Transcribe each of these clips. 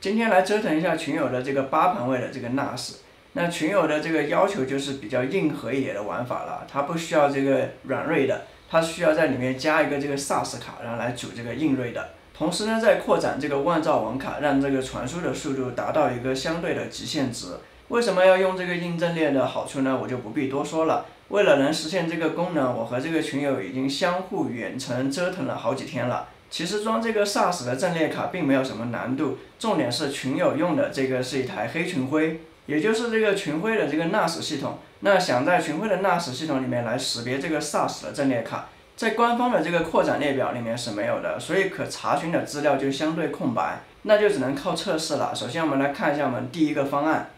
今天来折腾一下群友的这个八盘位的这个 NAS。那群友的这个要求就是比较硬核一点的玩法了，它不需要这个软锐的，它需要在里面加一个这个 SAS 卡，然后来组这个硬锐的。同时呢，再扩展这个万兆网卡，让这个传输的速度达到一个相对的极限值。为什么要用这个硬阵列的好处呢？我就不必多说了。为了能实现这个功能，我和这个群友已经相互远程折腾了好几天了。其实装这个 SAS 的阵列卡并没有什么难度，重点是群友用的这个是一台黑群晖，也就是这个群晖的这个 NAS 系统。那想在群晖的 NAS 系统里面来识别这个 SAS 的阵列卡，在官方的这个扩展列表里面是没有的，所以可查询的资料就相对空白，那就只能靠测试了。首先我们来看一下我们第一个方案，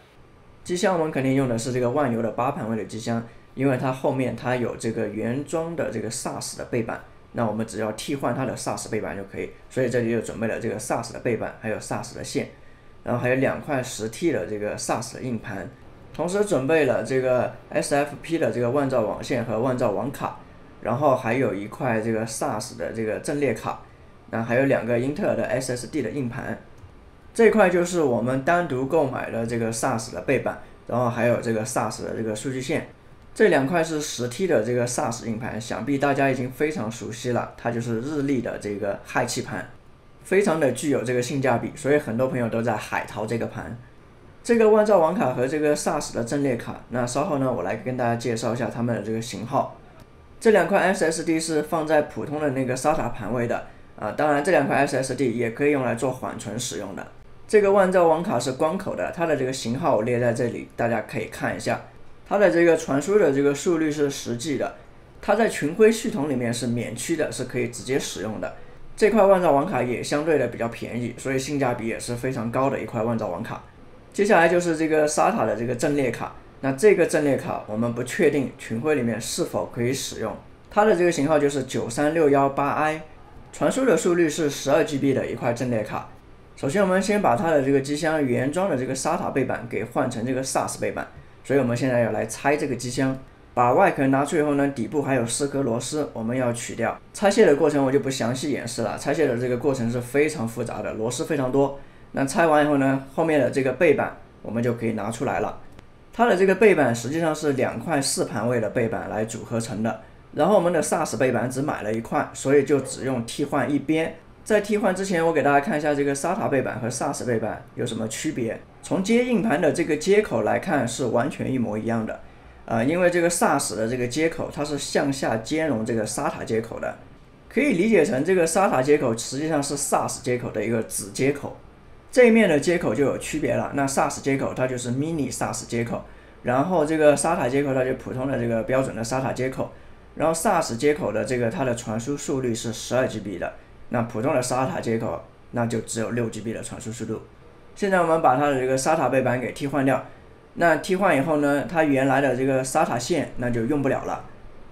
机箱我们肯定用的是这个万油的八盘位的机箱，因为它后面它有这个原装的这个 SAS 的背板。那我们只要替换它的 SAS 背板就可以，所以这里就准备了这个 SAS 的背板，还有 SAS 的线，然后还有两块十 T 的这个 SAS 的硬盘，同时准备了这个 SFP 的这个万兆网线和万兆网卡，然后还有一块这个 SAS 的这个阵列卡，那还有两个英特尔的 SSD 的硬盘，这块就是我们单独购买的这个 SAS 的背板，然后还有这个 SAS 的这个数据线。这两块是十 T 的这个 SAS 硬盘，想必大家已经非常熟悉了，它就是日立的这个氦气盘，非常的具有这个性价比，所以很多朋友都在海淘这个盘。这个万兆网卡和这个 SAS 的阵列卡，那稍后呢，我来跟大家介绍一下它们的这个型号。这两块 SSD 是放在普通的那个 SATA 盘位的啊，当然这两块 SSD 也可以用来做缓存使用的。这个万兆网卡是光口的，它的这个型号我列在这里，大家可以看一下。它的这个传输的这个速率是十 G 的，它在群晖系统里面是免区的，是可以直接使用的。这块万兆网卡也相对的比较便宜，所以性价比也是非常高的一块万兆网卡。接下来就是这个 SATA 的这个阵列卡，那这个阵列卡我们不确定群晖里面是否可以使用，它的这个型号就是九三六幺八 I，传输的速率是十二 GB 的一块阵列卡。首先我们先把它的这个机箱原装的这个 SATA 背板给换成这个 SAS 背板。所以我们现在要来拆这个机箱，把外壳拿出以后呢，底部还有四颗螺丝，我们要取掉。拆卸的过程我就不详细演示了，拆卸的这个过程是非常复杂的，螺丝非常多。那拆完以后呢，后面的这个背板我们就可以拿出来了。它的这个背板实际上是两块四盘位的背板来组合成的，然后我们的 SAS 背板只买了一块，所以就只用替换一边。在替换之前，我给大家看一下这个 SATA 背板和 SAS 背板有什么区别。从接硬盘的这个接口来看，是完全一模一样的。啊，因为这个 SAS 的这个接口它是向下兼容这个 SATA 接口的，可以理解成这个 SATA 接口实际上是 SAS 接口的一个子接口。这一面的接口就有区别了。那 SAS 接口它就是 Mini SAS 接口，然后这个 SATA 接口它就普通的这个标准的 SATA 接口。然后 SAS 接口的这个它的传输速率是十二 GB 的。那普通的 SATA 接口，那就只有六 GB 的传输速度。现在我们把它的这个 SATA 背板给替换掉。那替换以后呢，它原来的这个 SATA 线那就用不了了。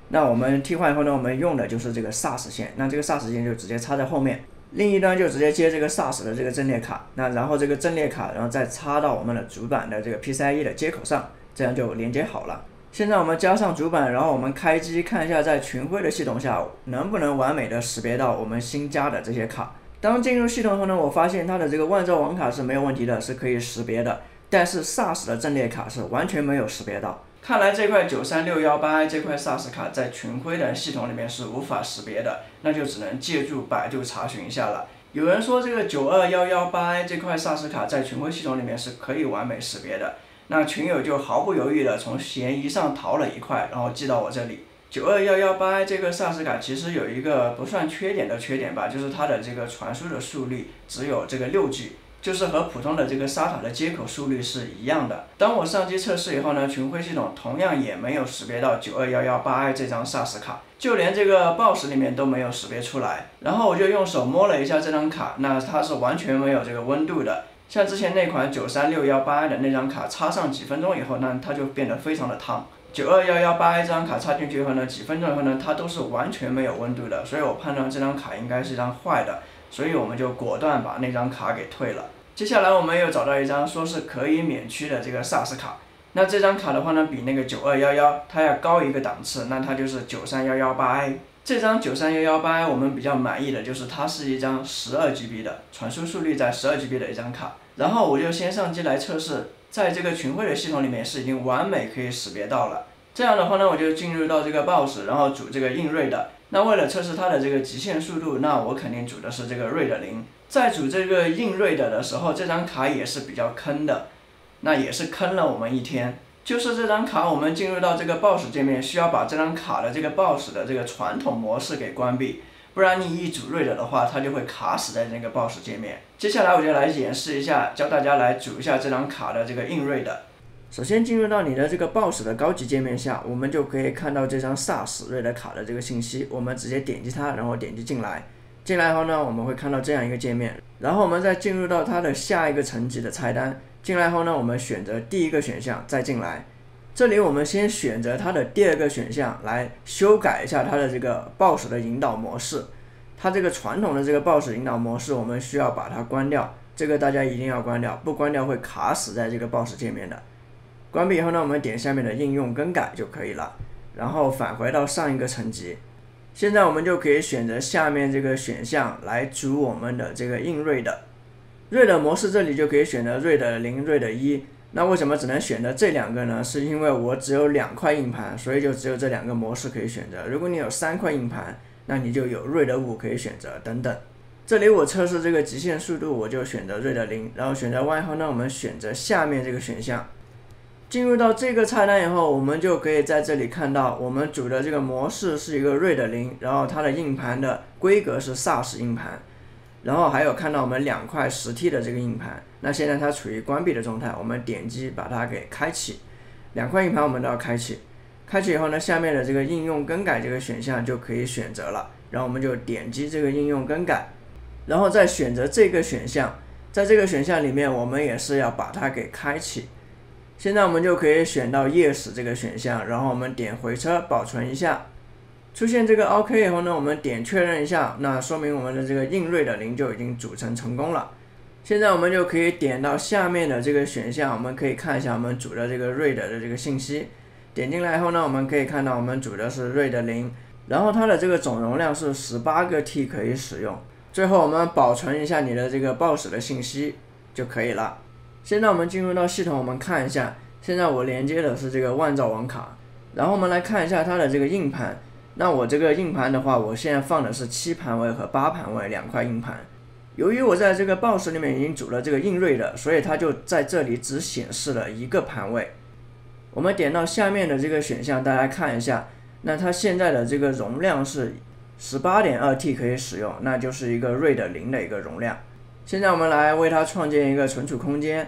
那我们替换以后呢，我们用的就是这个 SAS 线。那这个 SAS 线就直接插在后面，另一端就直接接这个 SAS 的这个阵列卡。那然后这个阵列卡，然后再插到我们的主板的这个 PCIe 的接口上，这样就连接好了。现在我们加上主板，然后我们开机看一下，在群晖的系统下能不能完美的识别到我们新加的这些卡。当进入系统后呢，我发现它的这个万兆网卡是没有问题的，是可以识别的。但是 SAS 的阵列卡是完全没有识别到。看来这块九三六幺八 I 这块 SAS 卡在群晖的系统里面是无法识别的，那就只能借助百度查询一下了。有人说这个九二幺幺八 I 这块 SAS 卡在群晖系统里面是可以完美识别的。那群友就毫不犹豫的从闲鱼上淘了一块，然后寄到我这里。九二幺幺八这个 SAS 卡其实有一个不算缺点的缺点吧，就是它的这个传输的速率只有这个六 G，就是和普通的这个 SATA 的接口速率是一样的。当我上机测试以后呢，群晖系统同样也没有识别到九二幺幺八 I 这张 SAS 卡，就连这个 BOSS 里面都没有识别出来。然后我就用手摸了一下这张卡，那它是完全没有这个温度的。像之前那款九三六幺八 I 的那张卡，插上几分钟以后呢，它就变得非常的烫。九二幺幺八 I 这张卡插进去以后呢，几分钟以后呢，它都是完全没有温度的，所以我判断这张卡应该是一张坏的，所以我们就果断把那张卡给退了。接下来我们又找到一张说是可以免区的这个 SAS 卡，那这张卡的话呢，比那个九二幺幺它要高一个档次，那它就是九三幺幺八 I。这张九三幺幺八我们比较满意的就是它是一张十二 GB 的传输速率在十二 GB 的一张卡，然后我就先上机来测试，在这个群晖的系统里面是已经完美可以识别到了。这样的话呢，我就进入到这个 BOSS，然后组这个硬锐的。那为了测试它的这个极限速度，那我肯定组的是这个锐的零。在组这个硬锐的的时候，这张卡也是比较坑的，那也是坑了我们一天。就是这张卡，我们进入到这个 BOSS 界面，需要把这张卡的这个 BOSS 的这个传统模式给关闭，不然你一组锐的的话，它就会卡死在那个 BOSS 界面。接下来我就来演示一下，教大家来组一下这张卡的这个硬锐的。首先进入到你的这个 BOSS 的高级界面下，我们就可以看到这张 SARS 瑞的卡的这个信息。我们直接点击它，然后点击进来。进来后呢，我们会看到这样一个界面。然后我们再进入到它的下一个层级的菜单。进来后呢，我们选择第一个选项再进来。这里我们先选择它的第二个选项来修改一下它的这个 BOSS 的引导模式。它这个传统的这个 BOSS 引导模式，我们需要把它关掉。这个大家一定要关掉，不关掉会卡死在这个 BOSS 界面的。关闭以后呢，我们点下面的应用更改就可以了，然后返回到上一个层级。现在我们就可以选择下面这个选项来组我们的这个硬锐的。锐的模式这里就可以选择锐的零、锐的一。那为什么只能选择这两个呢？是因为我只有两块硬盘，所以就只有这两个模式可以选择。如果你有三块硬盘，那你就有锐的五可以选择等等。这里我测试这个极限速度，我就选择锐的零，然后选择完以后呢，我们选择下面这个选项。进入到这个菜单以后，我们就可以在这里看到，我们组的这个模式是一个锐的零，然后它的硬盘的规格是 SAS 硬盘，然后还有看到我们两块十 T 的这个硬盘，那现在它处于关闭的状态，我们点击把它给开启，两块硬盘我们都要开启，开启以后呢，下面的这个应用更改这个选项就可以选择了，然后我们就点击这个应用更改，然后再选择这个选项，在这个选项里面，我们也是要把它给开启。现在我们就可以选到 Yes 这个选项，然后我们点回车保存一下。出现这个 OK 以后呢，我们点确认一下，那说明我们的这个硬锐的零就已经组成成功了。现在我们就可以点到下面的这个选项，我们可以看一下我们组的这个锐的的这个信息。点进来以后呢，我们可以看到我们组的是锐的零，然后它的这个总容量是十八个 T 可以使用。最后我们保存一下你的这个 BOSS 的信息就可以了。现在我们进入到系统，我们看一下。现在我连接的是这个万兆网卡，然后我们来看一下它的这个硬盘。那我这个硬盘的话，我现在放的是七盘位和八盘位两块硬盘。由于我在这个 BOSS 里面已经组了这个硬锐的，所以它就在这里只显示了一个盘位。我们点到下面的这个选项，大家看一下，那它现在的这个容量是十八点二 T 可以使用，那就是一个锐的零的一个容量。现在我们来为它创建一个存储空间。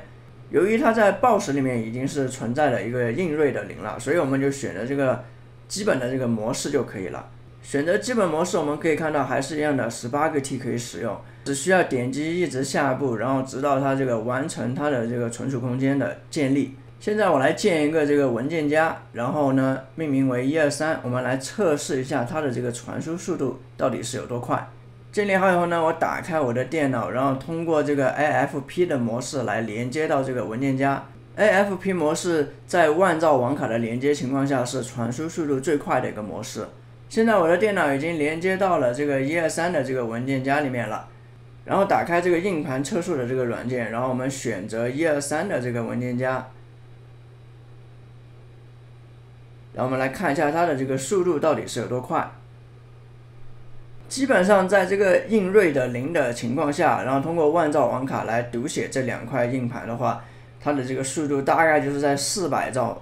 由于它在 BOSS 里面已经是存在的一个硬锐的零了，所以我们就选择这个基本的这个模式就可以了。选择基本模式，我们可以看到还是一样的，十八个 T 可以使用，只需要点击一直下一步，然后直到它这个完成它的这个存储空间的建立。现在我来建一个这个文件夹，然后呢命名为一二三，我们来测试一下它的这个传输速度到底是有多快。建立好以后呢，我打开我的电脑，然后通过这个 AFP 的模式来连接到这个文件夹。AFP 模式在万兆网卡的连接情况下是传输速度最快的一个模式。现在我的电脑已经连接到了这个一二三的这个文件夹里面了，然后打开这个硬盘测速的这个软件，然后我们选择一二三的这个文件夹，然后我们来看一下它的这个速度到底是有多快。基本上在这个硬锐的零的情况下，然后通过万兆网卡来读写这两块硬盘的话，它的这个速度大概就是在四百兆，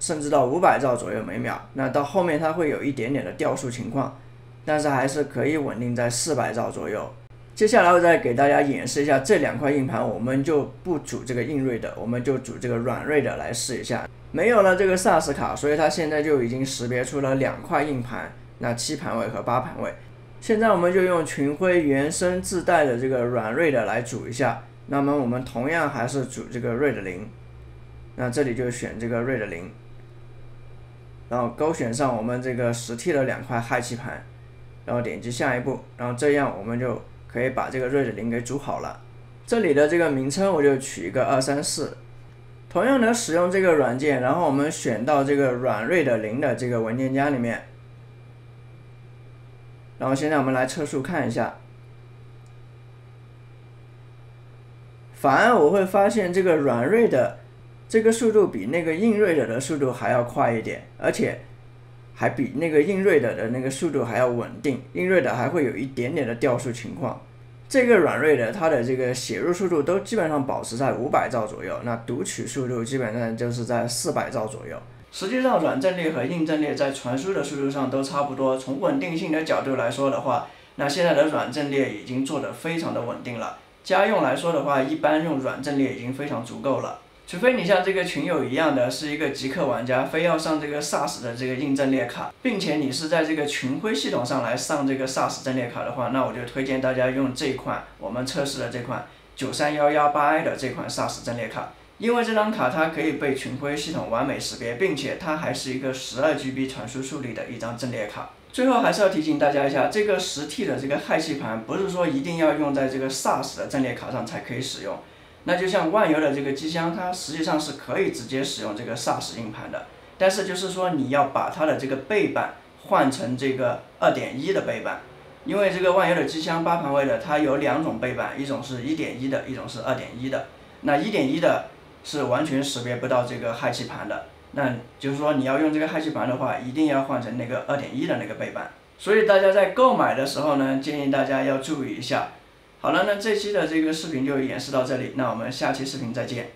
甚至到五百兆左右每秒。那到后面它会有一点点的掉速情况，但是还是可以稳定在四百兆左右。接下来我再给大家演示一下这两块硬盘，我们就不组这个硬锐的，我们就组这个软锐的来试一下。没有了这个 SAS 卡，所以它现在就已经识别出了两块硬盘，那七盘位和八盘位。现在我们就用群晖原生自带的这个软锐的来组一下。那么我们同样还是组这个锐的零，那这里就选这个锐的零，然后勾选上我们这个十 T 的两块氦气盘，然后点击下一步，然后这样我们就可以把这个锐的零给组好了。这里的这个名称我就取一个二三四，同样的使用这个软件，然后我们选到这个软锐的零的这个文件夹里面。然后现在我们来测速看一下，反而我会发现这个软锐的这个速度比那个硬锐的的速度还要快一点，而且还比那个硬锐的的那个速度还要稳定，硬锐的还会有一点点的掉速情况。这个软锐的它的这个写入速度都基本上保持在五百兆左右，那读取速度基本上就是在四百兆左右。实际上，软阵列和硬阵列在传输的速度上都差不多。从稳定性的角度来说的话，那现在的软阵列已经做得非常的稳定了。家用来说的话，一般用软阵列已经非常足够了。除非你像这个群友一样的是一个极客玩家，非要上这个 SAS 的这个硬阵列卡，并且你是在这个群晖系统上来上这个 SAS 阵列卡的话，那我就推荐大家用这款我们测试的这款九三幺幺八 i 的这款 SAS 阵列卡。因为这张卡它可以被群晖系统完美识别，并且它还是一个十二 GB 传输速率的一张阵列卡。最后还是要提醒大家一下，这个十 T 的这个氦气盘不是说一定要用在这个 SAS 的阵列卡上才可以使用。那就像万有的这个机箱，它实际上是可以直接使用这个 SAS 硬盘的，但是就是说你要把它的这个背板换成这个二点一的背板，因为这个万有的机箱八盘位的它有两种背板，一种是一点一的，一种是二点一的。那一点一的。是完全识别不到这个氦气盘的，那就是说你要用这个氦气盘的话，一定要换成那个二点一的那个背板。所以大家在购买的时候呢，建议大家要注意一下。好了，那这期的这个视频就演示到这里，那我们下期视频再见。